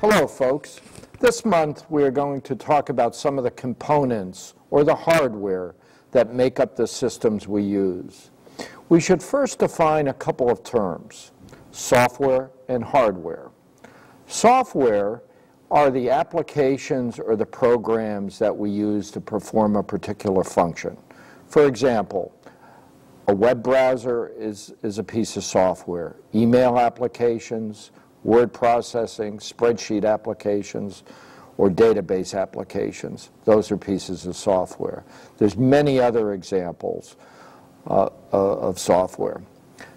Hello, folks. This month we are going to talk about some of the components or the hardware that make up the systems we use. We should first define a couple of terms, software and hardware. Software are the applications or the programs that we use to perform a particular function. For example, a web browser is, is a piece of software. Email applications, word processing, spreadsheet applications, or database applications. Those are pieces of software. There's many other examples uh, uh, of software.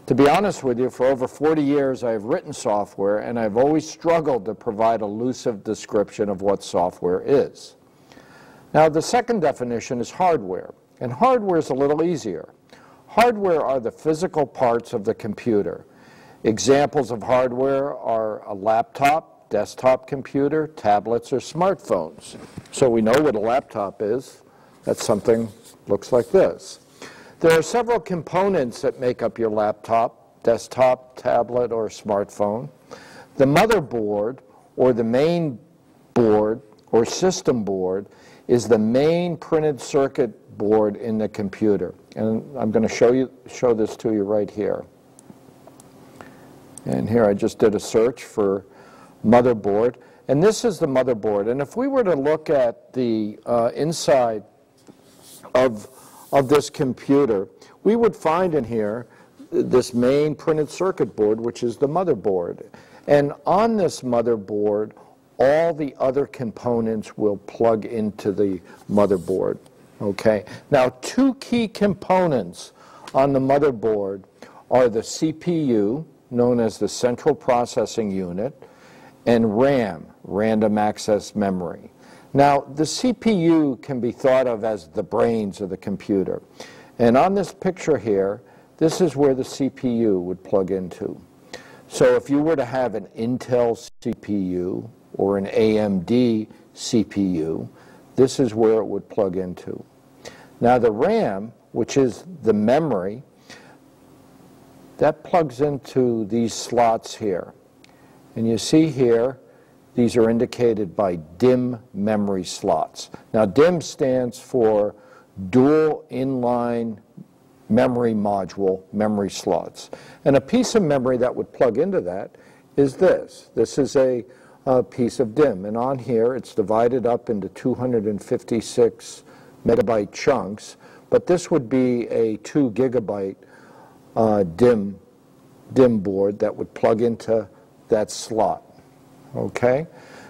To be honest with you, for over 40 years I've written software and I've always struggled to provide a elusive description of what software is. Now the second definition is hardware, and hardware is a little easier. Hardware are the physical parts of the computer. Examples of hardware are a laptop, desktop computer, tablets, or smartphones. So we know what a laptop is. That's something looks like this. There are several components that make up your laptop, desktop, tablet, or smartphone. The motherboard, or the main board, or system board, is the main printed circuit board in the computer. And I'm going to show you show this to you right here. And here I just did a search for motherboard. And this is the motherboard. And if we were to look at the uh, inside of, of this computer, we would find in here this main printed circuit board, which is the motherboard. And on this motherboard, all the other components will plug into the motherboard. Okay. Now, two key components on the motherboard are the CPU, known as the Central Processing Unit, and RAM, Random Access Memory. Now, the CPU can be thought of as the brains of the computer. And on this picture here, this is where the CPU would plug into. So if you were to have an Intel CPU or an AMD CPU, this is where it would plug into. Now the RAM, which is the memory, that plugs into these slots here. And you see here, these are indicated by DIMM memory slots. Now DIMM stands for dual inline memory module memory slots. And a piece of memory that would plug into that is this. This is a, a piece of DIMM. And on here, it's divided up into 256 megabyte chunks. But this would be a 2 gigabyte uh, DIM, DIMM board that would plug into that slot. Okay?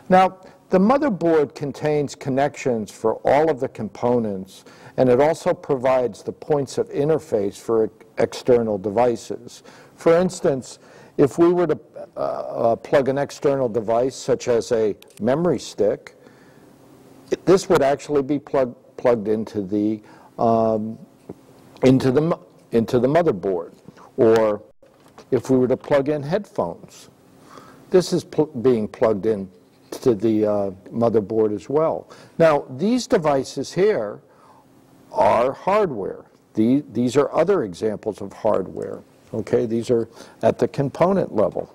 Now, the motherboard contains connections for all of the components, and it also provides the points of interface for external devices. For instance, if we were to uh, uh, plug an external device, such as a memory stick, this would actually be plug, plugged into the, um, into the into the motherboard. Or if we were to plug in headphones, this is pl being plugged in to the uh, motherboard as well. Now, these devices here are hardware. The, these are other examples of hardware. Okay, these are at the component level.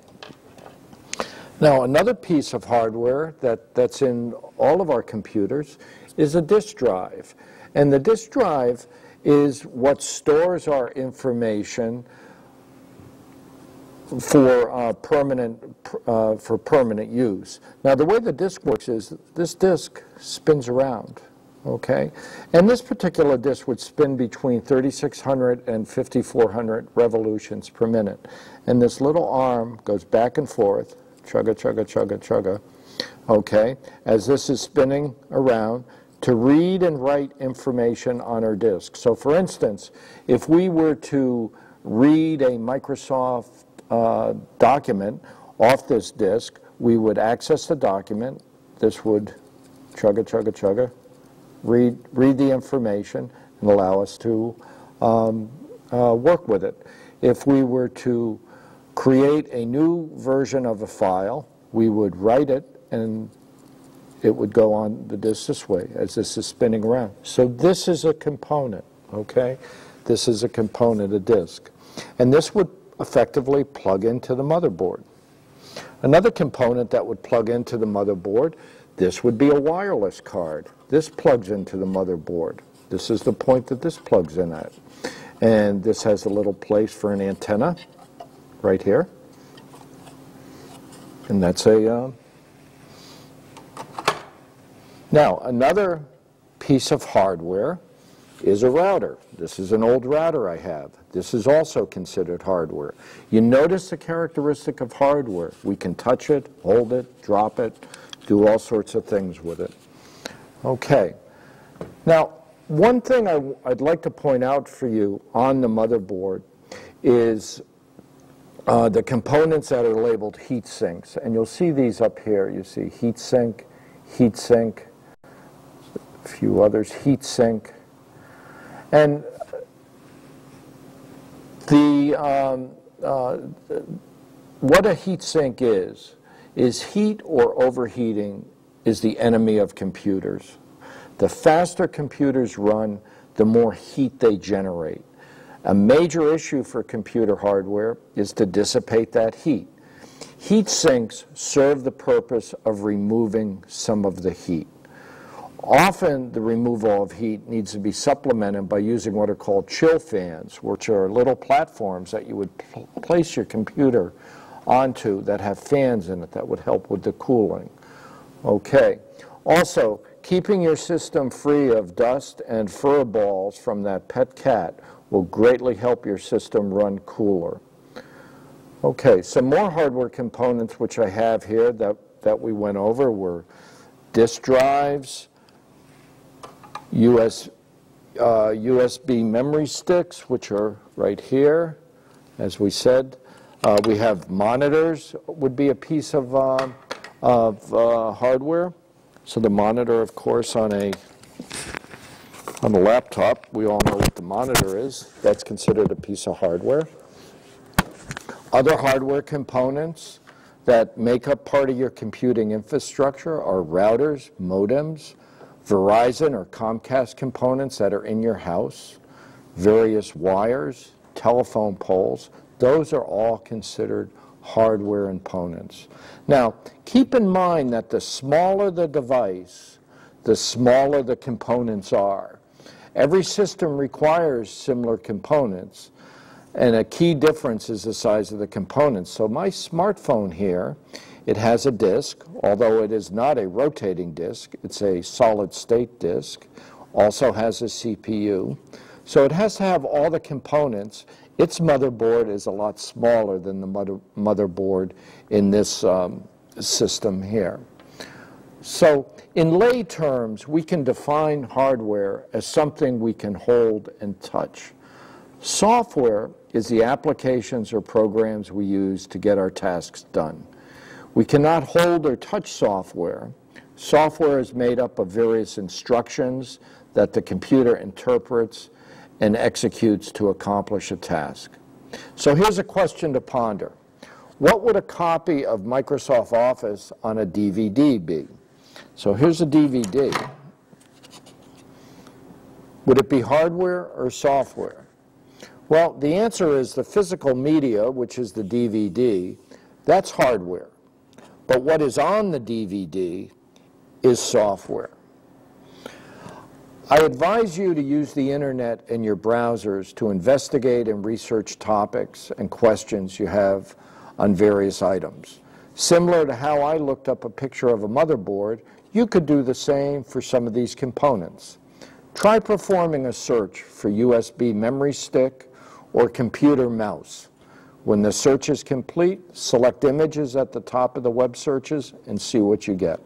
Now, another piece of hardware that, that's in all of our computers is a disk drive. And the disk drive is what stores our information for uh, permanent uh, for permanent use. Now the way the disk works is this disk spins around, okay? And this particular disk would spin between 3600 and 5400 revolutions per minute. And this little arm goes back and forth, chugga, chugga, chugga, chugga, okay? As this is spinning around, to read and write information on our disk. So for instance, if we were to read a Microsoft uh, document off this disk, we would access the document. This would chugga, chugga, chugga, read, read the information and allow us to um, uh, work with it. If we were to create a new version of a file, we would write it and it would go on the disk this way as this is spinning around. So this is a component, okay? This is a component, a disk. And this would effectively plug into the motherboard. Another component that would plug into the motherboard, this would be a wireless card. This plugs into the motherboard. This is the point that this plugs in at. And this has a little place for an antenna right here. And that's a... Uh... Now, another piece of hardware is a router. This is an old router I have. This is also considered hardware. You notice the characteristic of hardware. We can touch it, hold it, drop it, do all sorts of things with it. Okay. Now, one thing I, would like to point out for you on the motherboard is uh, the components that are labeled heat sinks. And you'll see these up here. You see heat sink, heat sink, a few others, heat sink. And the, um, uh, what a heat sink is, is heat or overheating is the enemy of computers. The faster computers run, the more heat they generate. A major issue for computer hardware is to dissipate that heat. Heat sinks serve the purpose of removing some of the heat. Often the removal of heat needs to be supplemented by using what are called chill fans, which are little platforms that you would pl place your computer onto that have fans in it that would help with the cooling. Okay. Also, keeping your system free of dust and fur balls from that pet cat will greatly help your system run cooler. Okay, some more hardware components which I have here that, that we went over were disk drives, US, uh, USB memory sticks, which are right here, as we said. Uh, we have monitors, would be a piece of, uh, of uh, hardware. So the monitor, of course, on a on a laptop, we all know what the monitor is. That's considered a piece of hardware. Other hardware components that make up part of your computing infrastructure are routers, modems, Verizon or Comcast components that are in your house, various wires, telephone poles, those are all considered hardware components. Now, keep in mind that the smaller the device, the smaller the components are. Every system requires similar components, and a key difference is the size of the components. So my smartphone here, it has a disk, although it is not a rotating disk, it's a solid state disk, also has a CPU. So it has to have all the components. Its motherboard is a lot smaller than the mother, motherboard in this um, system here. So in lay terms, we can define hardware as something we can hold and touch. Software is the applications or programs we use to get our tasks done. We cannot hold or touch software. Software is made up of various instructions that the computer interprets and executes to accomplish a task. So here's a question to ponder. What would a copy of Microsoft Office on a DVD be? So here's a DVD. Would it be hardware or software? Well, the answer is the physical media, which is the DVD, that's hardware. But what is on the DVD is software. I advise you to use the internet and your browsers to investigate and research topics and questions you have on various items. Similar to how I looked up a picture of a motherboard, you could do the same for some of these components. Try performing a search for USB memory stick or computer mouse. When the search is complete, select images at the top of the web searches and see what you get.